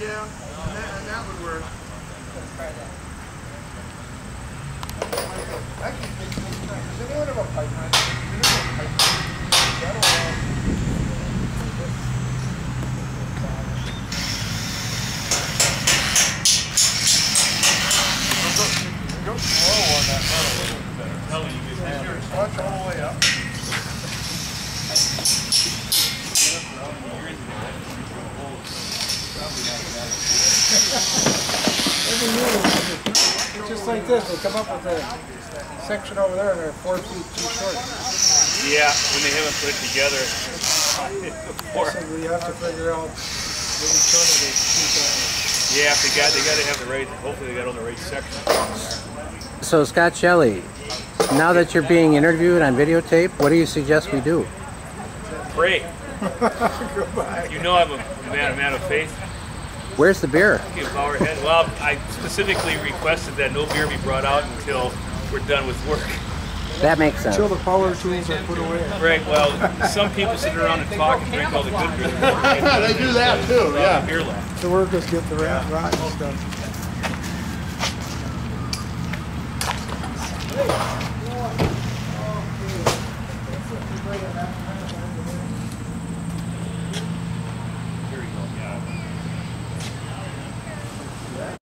Yeah, and that, and that would work. Does anyone have a pipe wrench? Does anyone have a pipe wrench? That'll, uh, Go slow on that metal a little bit better. Tell me you get Make sure it's flush all the way up. It's just like this, they come up with a section over there and they're four feet too short. Yeah, when they haven't put it together. So we have to figure out maybe turn it to keep that. Yeah, if they got, they gotta have the right, hopefully they got on the right section. So Scott Shelley, now that you're being interviewed on videotape, what do you suggest we do? Pray. Goodbye. You know I'm a man, a man of faith. Where's the beer? Give power ahead. Well, I specifically requested that no beer be brought out until we're done with work. That makes sense. Until the power tools are put away. Right, well, some people sit around and talk and drink all the good beer. They do that too, yeah. Beer left. The workers get the rat, rotten stuff.